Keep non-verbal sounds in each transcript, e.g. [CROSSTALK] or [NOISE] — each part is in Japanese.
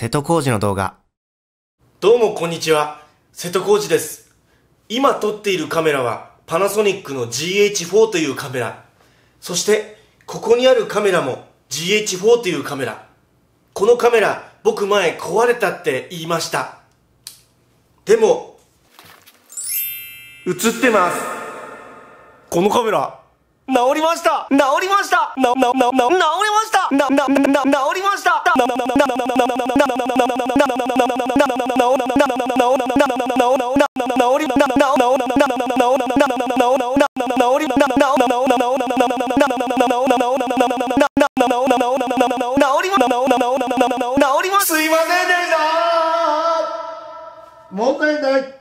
瀬戸康史の動画。どうもこんにちは。瀬戸康史です。今撮っているカメラはパナソニックの GH4 というカメラ。そして、ここにあるカメラも GH4 というカメラ。このカメラ、僕前壊れたって言いました。でも、映ってます。このカメラ、治りました。治りました。治りました治りました治りましたすいませんでした問題ない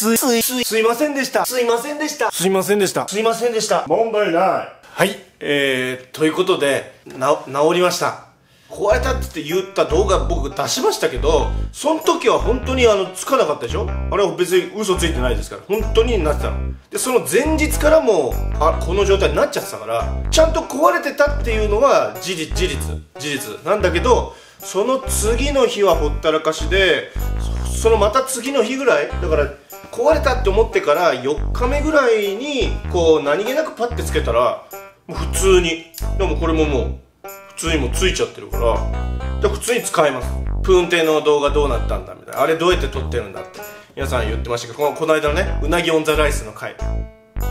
す、す、す、すいませんでした。すいませんでした。すいませんでした。すいませんでした。問題ないはい。えー、ということで、な、治りました。壊れたって言った動画僕出しましたけど、その時は本当にあの、つかなかったでしょ？あれは別に嘘ついてないですから。本当になってたの。で、その前日からもう、あ、この状態になっちゃってたから、ちゃんと壊れてたっていうのは事実、事実、事実なんだけど、その次の日はほったらかしで、そそのまた次の日ぐらいだから、壊れたって思ってから4日目ぐらいにこう何気なくパッてつけたらもう普通に。でもこれももう普通にもうついちゃってるからで普通に使えます。プーン亭の動画どうなったんだみたいな。あれどうやって撮ってるんだって。皆さん言ってましたけどこのこの間のねうなぎオンザライスの回。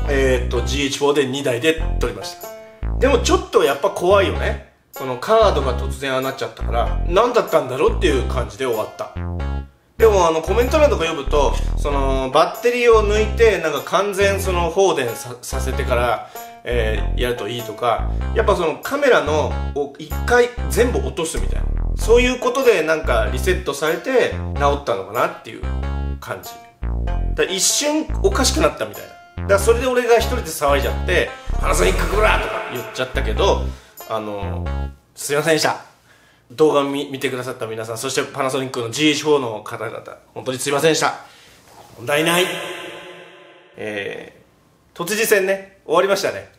えー、っと GH4 で2台で撮りました。でもちょっとやっぱ怖いよね。そのカードが突然ああなっちゃったから何だったんだろうっていう感じで終わった。でもあのコメント欄とか読むとそのバッテリーを抜いてなんか完全その放電させてから、えーやるといいとかやっぱそのカメラのを一回全部落とすみたいなそういうことでなんかリセットされて治ったのかなっていう感じだ一瞬おかしくなったみたいなだからそれで俺が一人で騒いじゃって「パナソニックグラ!」とか言っちゃったけどあのすいませんでした動画見見てくださった皆さんそしてパナソニックの GH4 の方々本当にすいませんでした。問題ない。えー、都知事選ね終わりましたね。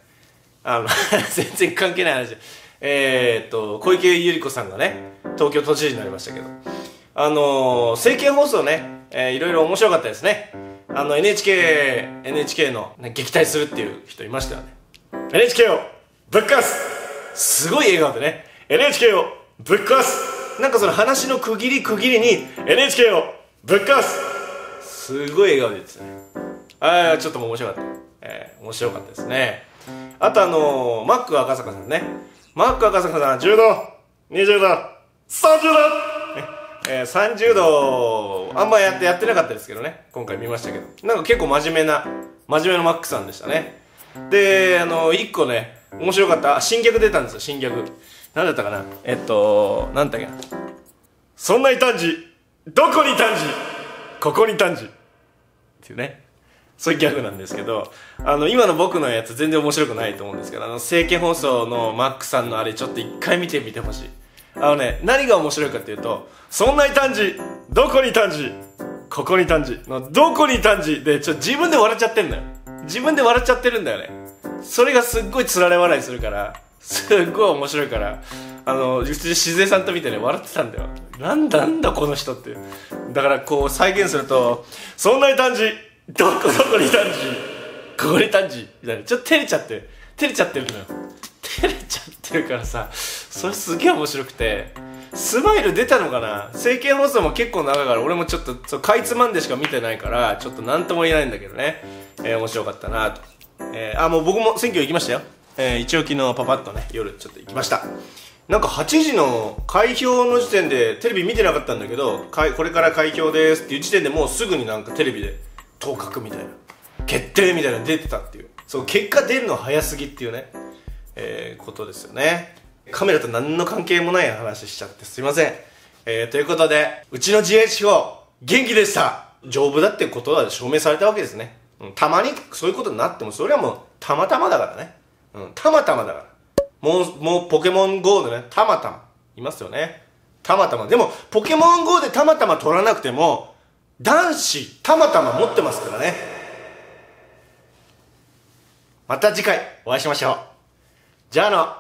あの [LAUGHS] 全然関係ない話。えー、っと小池百合子さんがね東京都知事になりましたけど。あのー、政見放送ね、えー、いろいろ面白かったですね。あの NHK NHK の、ね、撃退するっていう人いましたよね。NHK をぶっ壊す。すごい笑顔でね NHK をぶっ壊す。なんかその話の区切り区切りに NHK をぶっ壊す。すごい笑顔で言ってたね。ああちょっと面白かった。えー、面白かったですね。あとあのー、マック赤坂さんね。マック赤坂さん10度20度30度、ね。えー、30度あんまやってやってなかったですけどね。今回見ましたけど。なんか結構真面目な真面目なマックさんでしたね。であの1個ね面白かった。あ新曲出たんですよ新曲何だったかな？えっとなんだっけ？なそんな異端児どこに異端児ここに異端児っていうね。そういうギャグなんですけどあの今の僕のやつ全然面白くないと思うんですけどあの政見放送のマックさんのあれちょっと一回見てみてほしい。あのね何が面白いかっていうとそんな異端児どこに異端児ここに異端児のどこに異端児でちょっと自分で笑っちゃってんだよ。自分で笑っちゃってるんだよね。それがすっごいつられ笑いするからすっごい面白いからあの普通に静江さんと見てね笑ってたんだよ。なんだなんだこの人ってだからこう再現すると「そんな異端児どこどこに異端児ここに異端児」みたいな。ちょっと照れちゃって照れちゃってるのよ。照れちゃってるからさそれすげえ面白くてスマイル出たのかな？政見放送も結構長いから俺もちょっとそうかいつまんでしか見てないからちょっと何とも言えないんだけどね、えー、面白かったなと、えー、あもう僕も選挙行きましたよ、えー、一応昨日パパッとね夜ちょっと行きました。なんか8時の開票の時点でテレビ見てなかったんだけどこれから開票ですっていう時点でもうすぐになんかテレビで当確みたいな決定みたいなの出てたっていう。そう結果出るの早すぎっていうねえー、ことですよね。カメラと何の関係もない話しちゃってすいません。えー、ということでうちの GH4 元気でした。丈夫だってことは証明されたわけですね、うん、たまにそういうことになってもそれはもうたまたまだからね。うんたまたまだからもう、もうポケモン GO でね、たまたま、いますよね。たまたま。でも、ポケモン GO でたまたま取らなくても、男子、たまたま持ってますからね。また次回、お会いしましょう。じゃあの。